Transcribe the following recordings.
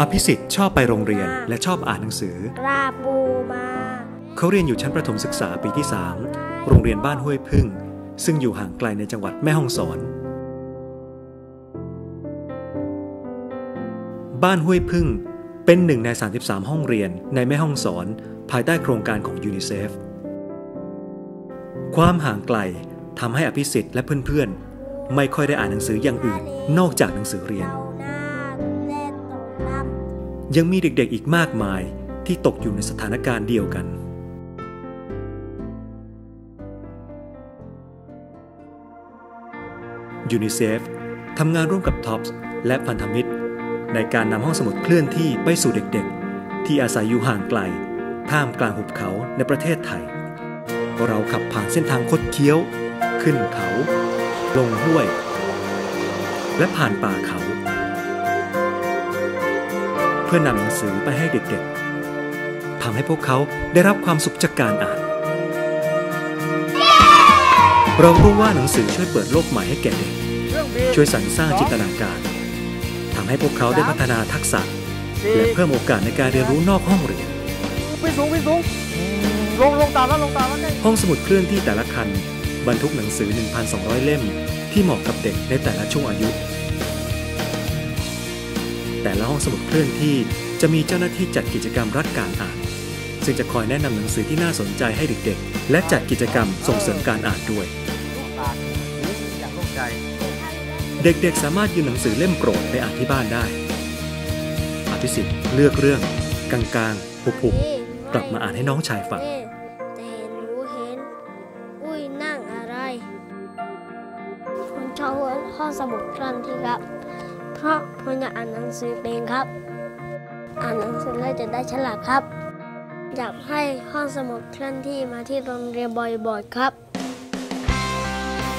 อภิสิทธิ์ชอบไปโรงเรียนและชอบอ่านหนังสือกราบปูมาเขาเรียนอยู่ชั้นประถมศึกษาปีที่ 3 โรงเรียนบ้านห้วยพึ่ง ซึ่งอยู่ห่างไกลในจังหวัดแม่ฮ่องสอน บ้านห้วยพึ่งเป็นหนึ่งใน 33 ห้องเรียนในแม่ฮ่องสอน ภายใต้โครงการของยูนิเซฟ ความห่างไกลทำให้อภิสิทธิ์และเพื่อนๆ ไม่ค่อยได้อ่านหนังสืออย่างอื่น นอกจากหนังสือเรียน ยังมีเด็กๆอีกมากมายที่ตกอยู่ในสถานการณ์เดียวกัน ยูนิเซฟทำงานร่วมกับ TOPS และพันธมิตร ในการนำห้องสมุดเคลื่อนที่ไปสู่เด็กๆ ที่อาศัยอยู่ห่างไกล ท่ามกลางหุบเขาในประเทศไทย เราขับผ่านเส้นทางคดเคี้ยว ขึ้นเขา ลงห้วย และผ่านป่าเขา เพื่อนำหนังสือไปให้เด็กๆทำให้พวกเขาได้รับความสุขจากการอ่าน เรารู้ว่าหนังสือช่วยเปิดโลกใหม่ให้แก่เด็ก ช่วยสรรสร้างจินตนาการทำให้พวกเขาได้พัฒนาทักษะ และเพิ่มโอกาสในการเรียนรู้นอกห้องเรียนวิ่งสูงวิ่งสูงลงลงตามแล้วลงตามแล้วได้ห้องสมุดเคลื่อนที่แต่ละคัน บรรทุกหนังสือ 1,200 เล่ม ที่เหมาะกับเด็กในแต่ละช่วงอายุ แต่ละห้องสมุดเคลื่อนที่จะมีเจ้าหน้าที่จัดกิจกรรมรักการอ่าน ซึ่งจะคอยแนะนำหนังสือที่น่าสนใจให้เด็กๆ และจัดกิจกรรมส่งเสริมการอ่านด้วย เด็กๆ สามารถยืมหนังสือเล่มโปรดไปอ่านที่บ้านได้ อภิสิทธิ์เลือกเรื่องกลางๆผุบๆกลับมาอ่านให้น้องชายฟังแต่เห็นหนูเห็น อุ้ยนั่งอะไรผมชอบห้องสมุดเคลื่อนที่ครับ เพราะผมอยากอ่านหนังสือเองครับ อ่านหนังสือแล้วจะได้ฉลาดครับ อยากให้ห้องสมุดเคลื่อนที่มาที่โรงเรียนบ่อยๆครับ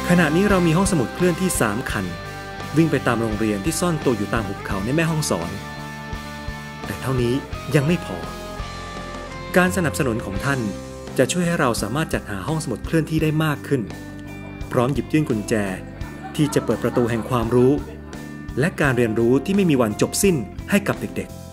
ขณะนี้เรามีห้องสมุดเคลื่อนที่ 3 คัน วิ่งไปตามโรงเรียนที่ซ่อนตัวอยู่ตามหุบเขาในแม่ห้องสอน แต่เท่านี้ยังไม่พอ การสนับสนุนของท่านจะช่วยให้เราสามารถจัดหาห้องสมุดเคลื่อนที่ได้มากขึ้น พร้อมหยิบยื่นกุญแจ ที่จะเปิดประตูแห่งความรู้ และการเรียนรู้ที่ไม่มีวันจบสิ้นให้กับเด็กๆ